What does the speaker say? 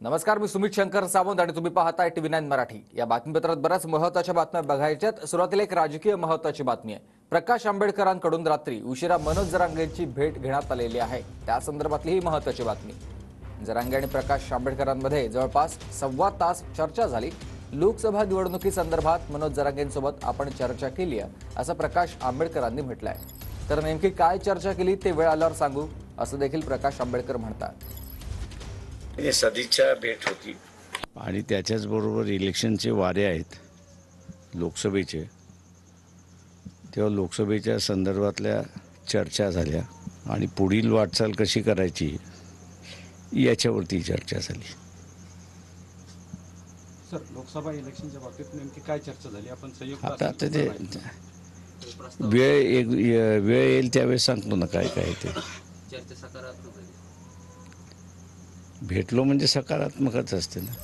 नमस्कार मी सुमित शंकर सावंत आणि तुम्ही पाहताय टीव्ही नाईन मराठी. या बातमीपत्रात बऱ्याच महत्त्वाच्या बातम्या बघायच्यात. सुरुवातीला एक राजकीय महत्वाची बातमी आहे. प्रकाश आंबेडकरांकडून रात्री उशिरा मनोज जरांगेंची भेट घेण्यात आलेली आहे. त्या संदर्भातली ही महत्वाची बातमी. जरांगे आणि प्रकाश आंबेडकरांमध्ये जवळपास सव्वा तास चर्चा झाली. लोकसभा निवडणुकीसंदर्भात मनोज जरांगेंसोबत आपण चर्चा केली आहे असं प्रकाश आंबेडकरांनी म्हटलं आहे तर नेमकी काय चर्चा केली ते वेळ आल्यावर सांगू असं देखील प्रकाश आंबेडकर म्हणतात. हे सदिच्छा भेट होती. आणि त्याच्याच बरोबर इलेक्शनचे वारे आहेत लोकसभेचे. तेव्हा लोकसभेच्या संदर्भातल्या चर्चा झाल्या आणि पुढील वाटचाल कशी करायची याच्यावरती चर्चा झाली. सर लोकसभा इलेक्शनच्या बाबतीत नेमकी काय चर्चा झाली? आपण संयुक्त आता आता ते वेळ एक वेळ येईल त्यावेळेस सांगतो ना काय काय ते. चर्चा सकारात्मक झाली भेटलो म्हणजे सकारात्मकच असते ना.